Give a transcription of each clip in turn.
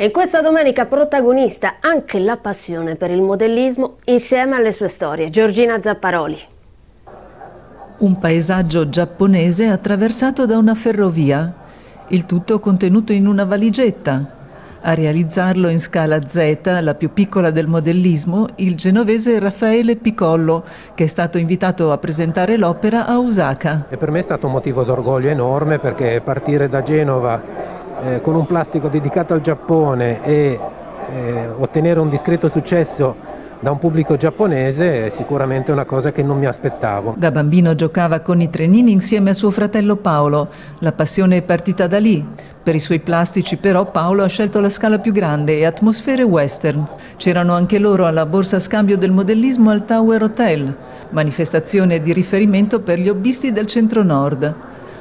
E in questa domenica protagonista anche la passione per il modellismo insieme alle sue storie. Giorgina Zapparoli. Un paesaggio giapponese attraversato da una ferrovia, il tutto contenuto in una valigetta. A realizzarlo in scala Z, la più piccola del modellismo, il genovese Raffaele Picollo, che è stato invitato a presentare l'opera a Osaka. E per me è stato un motivo d'orgoglio enorme perché partire da Genova eh, con un plastico dedicato al Giappone e eh, ottenere un discreto successo da un pubblico giapponese è sicuramente una cosa che non mi aspettavo. Da bambino giocava con i trenini insieme a suo fratello Paolo. La passione è partita da lì. Per i suoi plastici però Paolo ha scelto la scala più grande e atmosfere western. C'erano anche loro alla borsa scambio del modellismo al Tower Hotel, manifestazione di riferimento per gli hobbisti del centro-nord.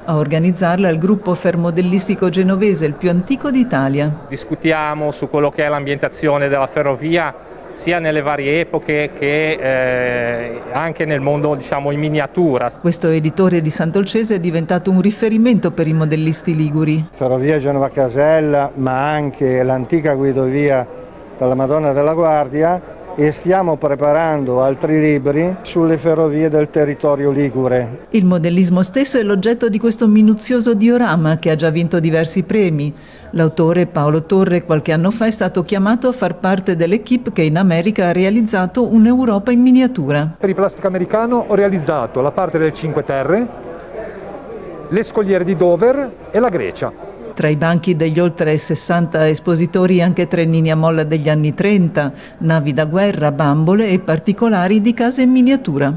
A organizzarla il gruppo fermodellistico genovese, il più antico d'Italia. Discutiamo su quello che è l'ambientazione della ferrovia sia nelle varie epoche che eh, anche nel mondo diciamo, in miniatura. Questo editore di Sant'Olcese è diventato un riferimento per i modellisti liguri. Ferrovia Genova Casella, ma anche l'antica guidovia della Madonna della Guardia e stiamo preparando altri libri sulle ferrovie del territorio ligure. Il modellismo stesso è l'oggetto di questo minuzioso diorama che ha già vinto diversi premi. L'autore Paolo Torre qualche anno fa è stato chiamato a far parte dell'equipe che in America ha realizzato un'Europa in miniatura. Per il plastico americano ho realizzato la parte delle Cinque Terre, le scogliere di Dover e la Grecia. Tra i banchi degli oltre 60 espositori anche trenini a molla degli anni 30, navi da guerra, bambole e particolari di case in miniatura.